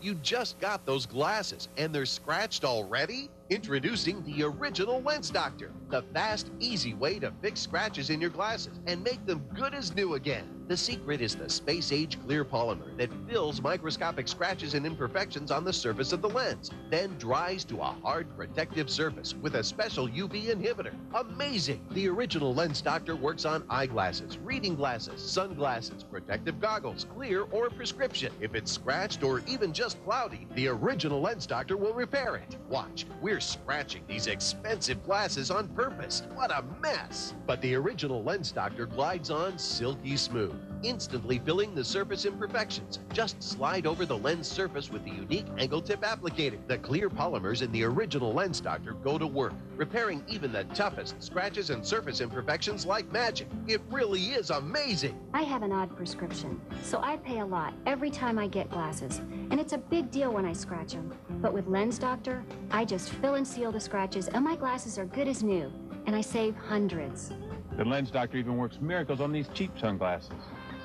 You just got those glasses and they're scratched already? Introducing the original Lens Doctor, the fast, easy way to fix scratches in your glasses and make them good as new again. The secret is the space age clear polymer that fills microscopic scratches and imperfections on the surface of the lens, then dries to a hard protective surface with a special UV inhibitor. Amazing! The original Lens Doctor works on eyeglasses, reading glasses, sunglasses, protective goggles, clear or prescription. If it's scratched or even just cloudy, the original Lens Doctor will repair it. Watch, we're scratching these expensive glasses on purpose. What a mess! But the original Lens Doctor glides on silky smooth instantly filling the surface imperfections. Just slide over the lens surface with the unique angle tip applicator. The clear polymers in the original Lens Doctor go to work, repairing even the toughest scratches and surface imperfections like magic. It really is amazing. I have an odd prescription, so I pay a lot every time I get glasses, and it's a big deal when I scratch them. But with Lens Doctor, I just fill and seal the scratches, and my glasses are good as new, and I save hundreds. The Lens Doctor even works miracles on these cheap sunglasses.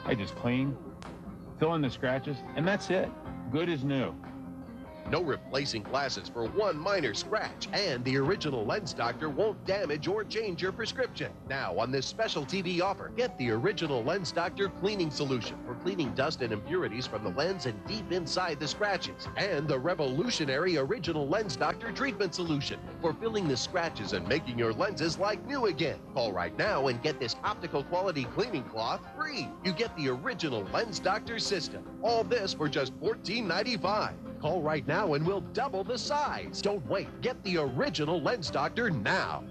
I just clean, fill in the scratches, and that's it. Good as new. No replacing glasses for one minor scratch, and the original Lens Doctor won't damage or change your prescription. Now, on this special TV offer, get the original Lens Doctor cleaning solution for cleaning dust and impurities from the lens and deep inside the scratches, and the revolutionary original Lens Doctor treatment solution for filling the scratches and making your lenses like new again. Call right now and get this optical quality cleaning cloth free. You get the original Lens Doctor system. All this for just $14.95. Call right now and we'll double the size. Don't wait. Get the original Lens Doctor now.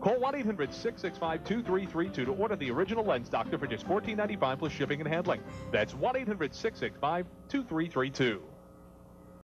Call 1-800-665-2332 to order the original Lens Doctor for just $14.95 plus shipping and handling. That's 1-800-665-2332.